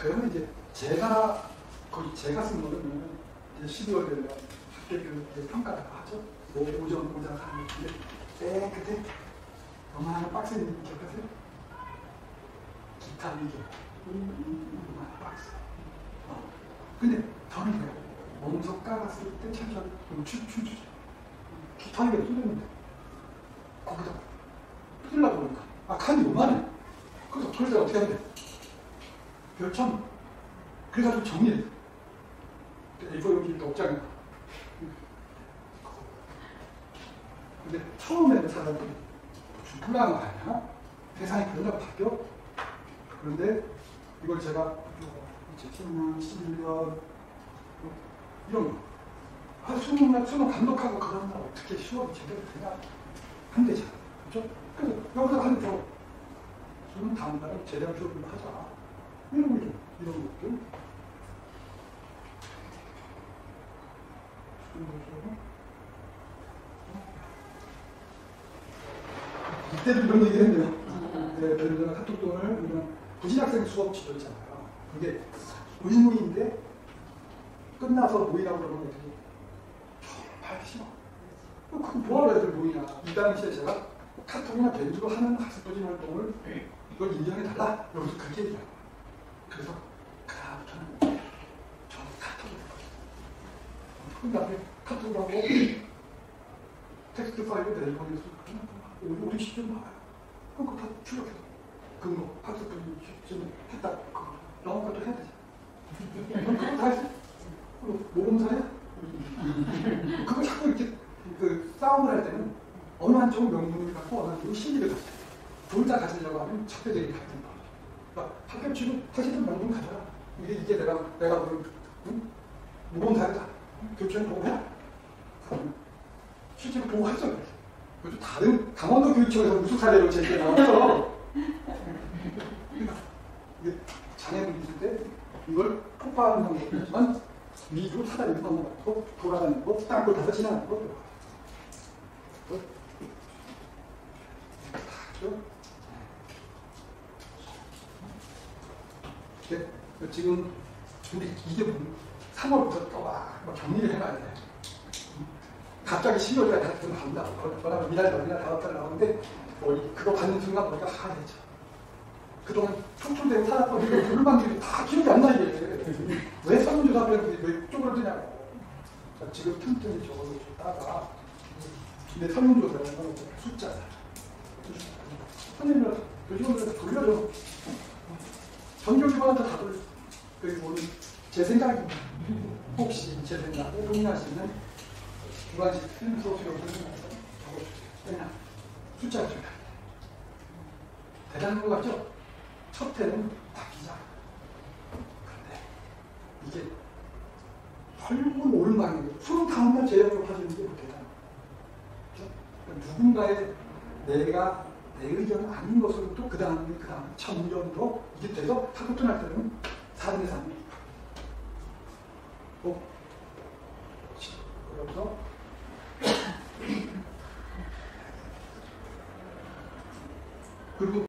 그러면 이제 제가 거의 제가 쓴 거는 이제 12월 되면 학교교육 평가라고 하죠. 뭐 오전 하는 건데 맨 끝에 요만한 박스 있는 거 기억하세요? 기타 위에 요만한 박스. 어. 근데 저는 그래요. 몸소 깔았을 때 참참 춤추죠. 기타 위에 뚫렸는데 거기다 뚫으려고 그러니까 아 칸이 요만해. 그래서 그럴 때 어떻게 해야 돼? 별점 그래가지고 정리해. 이거 여기 없잖아. 근데 처음에는 사람들이 좀 불안한 거 아니야? 세상이 그러다 바뀌어? 그런데 이걸 제가 2010년, 11년 이런 거. 아, 수능, 수능 감독하고 그러면 어떻게 수업이 제대로 되냐? 안 되잖아. 그죠? 그래서 여기서 저 수능 다음 날은 제대로 수업을 하자. 이런 거죠. 이런 것들. 이때도 이런 얘기 했네요. 네, 예를 들어 카톡돈을 우리는 부진학생 수업 지도잖아요. 근데 의무인데 끝나서 모이라고 그러는 애들이 정말 싫어. 그거 뭐하러 애들 모이냐. 이 당시에 제가 카톡이나 밴드로 하는 학습부진 활동을 이걸 인정해달라. 여기서 그렇게. 그래서 그다음부터는 저는 카톡을 해요. 그 다음에 카톡하고 텍스트 파일을 내보내서 우리, 시점 나와요. 그럼 그거 다 출력해서 근거 학습부진 시점 했다. 그거 영어 것도 해야 되지. 그럼 그거 다 했어. 모범사야? 그거 자꾸 이렇게 그 싸움을 할 때는 어느 한쪽은 명분을 갖고 어느 한쪽은 신리를 갖고 둘다 가지려고 하면 적대적인 갈등이 나와요. 그러니까 학교 지금 사실은 명분 가져라. 이게, 이게 내가, 내가 응? 모범사였다. 교육청이 보호해? 실제로 보호했어. 그래도 다른 강원도 교육청에서 무슨 사례로 제기해 나왔어. 그러니까 이게 장애물이 있을 때 이걸 폭파하는 방법이지만 위로 사다리로 넘어가고 돌아가는 거, 땅굴 타서 지나가는 거. 네, 지금 근데 이게 3월부터 또막 격리를 해놔야 돼. 갑자기 10월에 다시 나온다. 그러나 미달 전이나 달 나오는데 뭐 그거 받는 순간 우리가 하 되죠 그동안 촉촉되고 살았던 이거 불만들이 다 기억이 안 나, 이게. 왜 설문조사를 왜 쪼그러드냐고. 지금 틈틈이 적어줬다가, 근데 설문조사는 숫자다. 선생님들, 교직원들 돌려줘. 전교기관한테 다 돌려. 그리고 오늘 제 생각입니다. 혹시 제 생각에 있는 두 가지 필름 소스로 설명해서 적어주세요. 숫자가 중요합니다. 대단한 것 같죠? 첫 해는 바뀌자. 그런데 이게 결국은 방향이에요. 수능 다음날 재협을 하시는 게 대단해요. 그러니까 누군가의 내가 내 의견은 아닌 것으로 또그 다음에 그 다음에 청년으로 이게 돼서 학교 떠날 때는 4분의 3. 어? 그래서 그리고